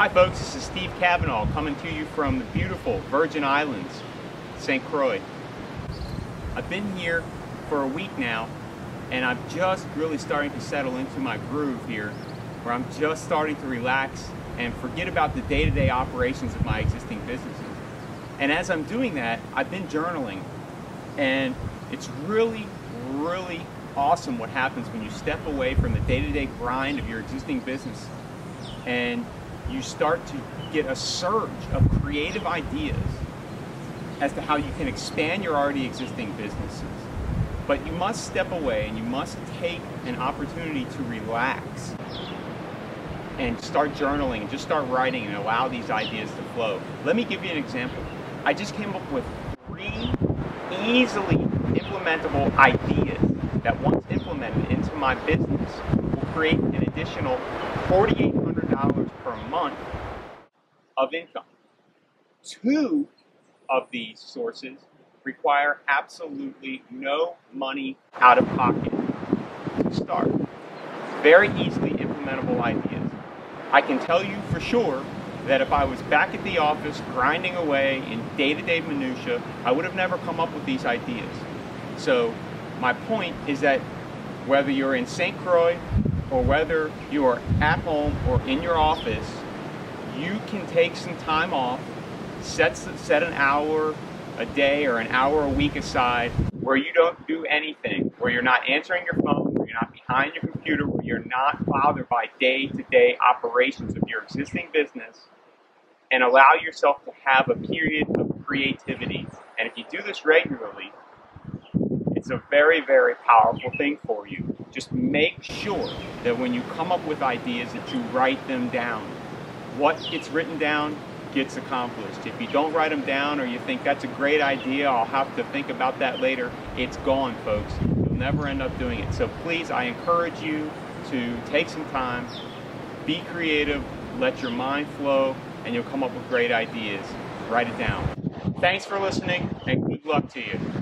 Hi folks, this is Steve Cavanaugh coming to you from the beautiful Virgin Islands, St. Croix. I've been here for a week now and I'm just really starting to settle into my groove here where I'm just starting to relax and forget about the day-to-day -day operations of my existing businesses. And as I'm doing that, I've been journaling and it's really, really awesome what happens when you step away from the day-to-day -day grind of your existing business and you start to get a surge of creative ideas as to how you can expand your already existing businesses. But you must step away and you must take an opportunity to relax and start journaling and just start writing and allow these ideas to flow. Let me give you an example. I just came up with three easily implementable ideas that once implemented into my business will create an additional 48 dollars per month of income. Two of these sources require absolutely no money out of pocket to start. Very easily implementable ideas. I can tell you for sure that if I was back at the office grinding away in day-to-day -day minutia, I would have never come up with these ideas. So my point is that whether you're in St. Croix or whether you are at home or in your office, you can take some time off, set, set an hour a day or an hour a week aside where you don't do anything, where you're not answering your phone, where you're not behind your computer, where you're not bothered by day-to-day -day operations of your existing business, and allow yourself to have a period of creativity. And if you do this regularly, a very, very powerful thing for you just make sure that when you come up with ideas that you write them down. What gets written down gets accomplished. If you don't write them down or you think that's a great idea, I'll have to think about that later, it's gone, folks. You'll never end up doing it. So please, I encourage you to take some time, be creative, let your mind flow, and you'll come up with great ideas. Write it down. Thanks for listening, and good luck to you.